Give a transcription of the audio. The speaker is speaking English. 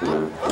Oh.